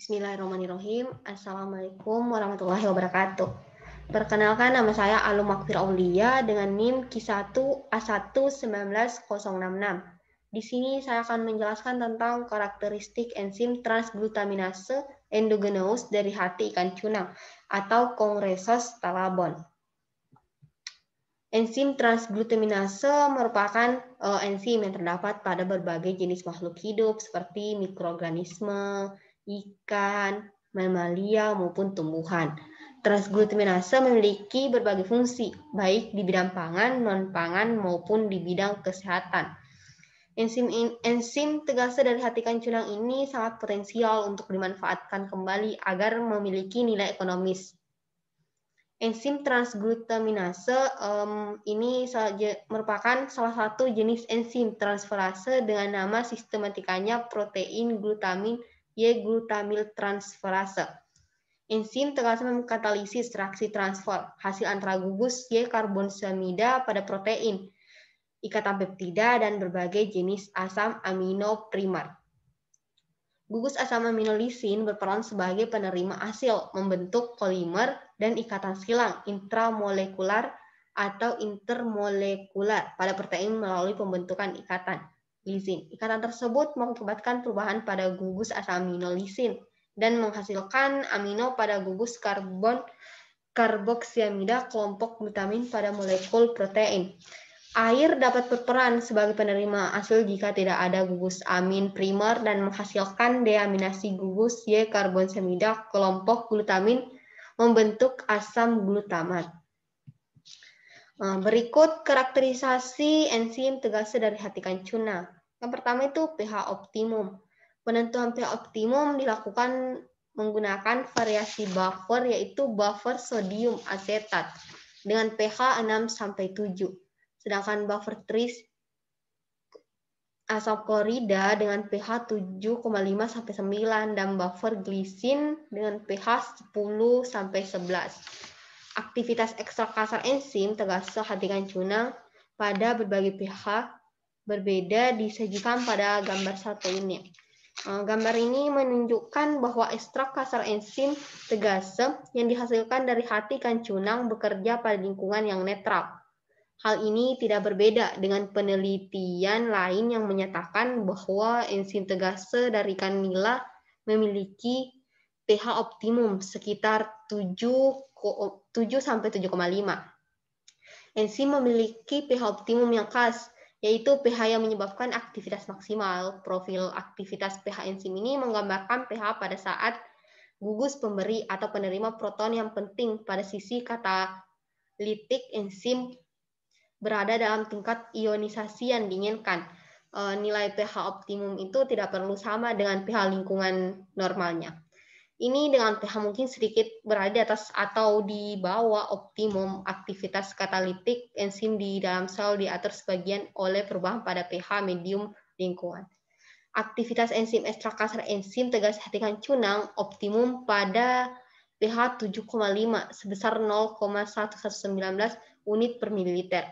Bismillahirrahmanirrahim. Assalamualaikum warahmatullahi wabarakatuh. Perkenalkan nama saya Alum Makfir Aulia dengan NIM Q1 A1 19066. Di sini saya akan menjelaskan tentang karakteristik enzim transglutaminase endogenous dari hati ikan cunang atau Congressus talabon. Enzim transglutaminase merupakan uh, enzim yang terdapat pada berbagai jenis makhluk hidup seperti mikroorganisme, ikan, mamalia maupun tumbuhan. Transglutaminase memiliki berbagai fungsi, baik di bidang pangan, non-pangan maupun di bidang kesehatan. Enzim, enzim tegase dari hati kanculang ini sangat potensial untuk dimanfaatkan kembali agar memiliki nilai ekonomis. Enzim transglutaminase um, ini merupakan salah satu jenis enzim transferase dengan nama sistematikanya protein glutamin Y-glutamil transferase. Enzim tegase mengkatalisis reaksi transfer hasil antara gugus Y-karbonsamida pada protein ikatan peptida, dan berbagai jenis asam amino primer. Gugus asam amino lisin berperan sebagai penerima hasil, membentuk polimer dan ikatan silang intramolekular atau intermolekular pada protein melalui pembentukan ikatan lisin. Ikatan tersebut mengakibatkan perubahan pada gugus asam amino lisin dan menghasilkan amino pada gugus karbon karboksiamida kelompok glutamin pada molekul protein. Air dapat berperan sebagai penerima hasil jika tidak ada gugus amin primer dan menghasilkan deaminasi gugus Y karbonsamida kelompok glutamin membentuk asam glutamat. Eh, berikut karakterisasi enzim tegase dari hati kancuna. Yang pertama itu pH optimum. Penentuan pH optimum dilakukan menggunakan variasi buffer yaitu buffer sodium asetat dengan pH 6 sampai 7 Sedangkan buffer tris asam klorida dengan pH 7,5 sampai 9 dan buffer glisin dengan pH 10 sampai 11. Aktivitas ekstrak kasar enzim tegase hatikan cunang pada berbagai pH berbeda disajikan pada gambar satu ini. Eh, gambar ini menunjukkan bahwa ekstrak kasar enzim tegase yang dihasilkan dari hati kancunang bekerja pada lingkungan yang netral Hal ini tidak berbeda dengan penelitian lain yang menyatakan bahwa enzim tegase dari ikan nila memiliki pH optimum sekitar 7 7 sampai 7,5. Enzim memiliki pH optimum yang khas, yaitu pH yang menyebabkan aktivitas maksimal. Profil aktivitas pH enzim ini menggambarkan pH pada saat gugus pemberi atau penerima proton yang penting pada sisi katalitik enzim berada dalam tingkat ionisasi yang diinginkan. E, nilai pH optimum itu tidak perlu sama dengan pH lingkungan normalnya. Ini dengan pH mungkin sedikit berada di atas atau di bawah optimum aktivitas katalitik enzim di dalam sel diatur sebagian oleh perubahan pada pH medium lingkungan. Aktivitas enzim ekstrak kasar enzim tegas hatikan cunang optimum pada pH 7,5 sebesar 0,1119 unit per mililiter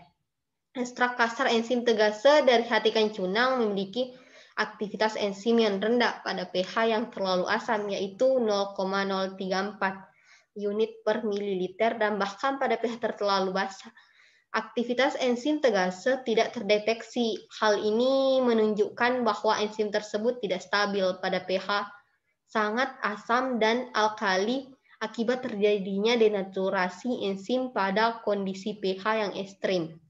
Ekstrak kasar enzim tegase dari hati kancunang memiliki aktivitas enzim yang rendah pada pH yang terlalu asam, yaitu 0,034 unit per mililiter, dan bahkan pada pH terlalu basah. Aktivitas enzim tegase tidak terdeteksi. Hal ini menunjukkan bahwa enzim tersebut tidak stabil pada pH sangat asam dan alkali akibat terjadinya denaturasi enzim pada kondisi pH yang ekstrim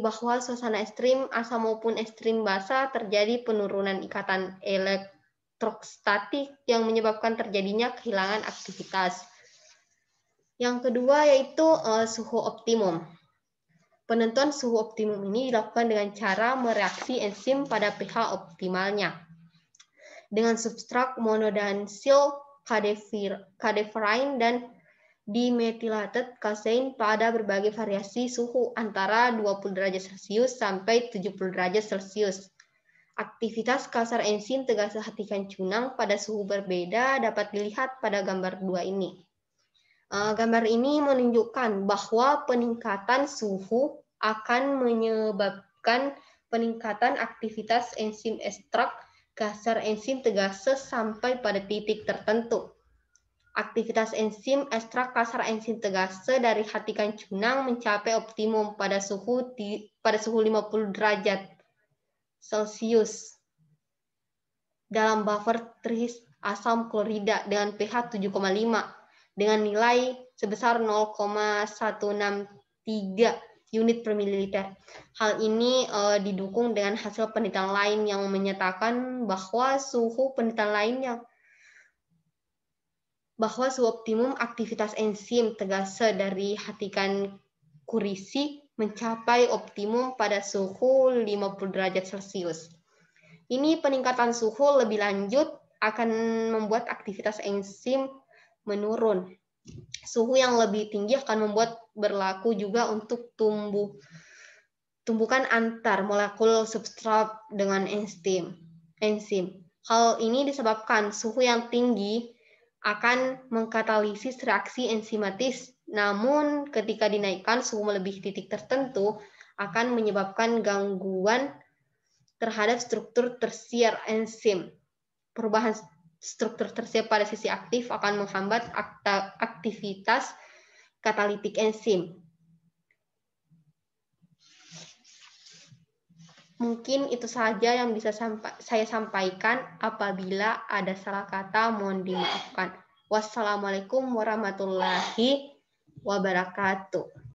bahwa suasana ekstrim asam maupun ekstrim basa terjadi penurunan ikatan elektrostatik yang menyebabkan terjadinya kehilangan aktivitas. Yang kedua yaitu uh, suhu optimum. Penentuan suhu optimum ini dilakukan dengan cara mereaksi enzim pada pH optimalnya. Dengan substrat monodansil kadeferin dan dimetilated kasein pada berbagai variasi suhu antara 20 derajat Celcius sampai 70 derajat Celcius. Aktivitas kasar enzim tegase hatikan cunang pada suhu berbeda dapat dilihat pada gambar dua ini. Eh, gambar ini menunjukkan bahwa peningkatan suhu akan menyebabkan peningkatan aktivitas enzim ekstrak kasar enzim tegase sampai pada titik tertentu. Aktivitas enzim ekstrak kasar enzim tegase dari hatikan cunang mencapai optimum pada suhu di, pada suhu 50 derajat Celcius dalam buffer tris asam klorida dengan pH 7,5 dengan nilai sebesar 0,163 unit per mililiter. Hal ini uh, didukung dengan hasil penelitian lain yang menyatakan bahwa suhu penelitian lainnya bahwa suhu optimum aktivitas enzim tegase dari hatikan kurisi mencapai optimum pada suhu 50 derajat Celcius. Ini peningkatan suhu lebih lanjut akan membuat aktivitas enzim menurun suhu yang lebih tinggi akan membuat berlaku juga untuk tumbuh tumbukan antar molekul substrat dengan enzim. Enzim. Hal ini disebabkan suhu yang tinggi akan mengkatalisis reaksi enzimatis, namun ketika dinaikkan suhu melebihi titik tertentu akan menyebabkan gangguan terhadap struktur tersier enzim. Perubahan struktur tersiap pada sisi aktif akan menghambat aktivitas katalitik enzim. Mungkin itu saja yang bisa saya sampaikan. Apabila ada salah kata, mohon dimaafkan. Wassalamualaikum warahmatullahi wabarakatuh.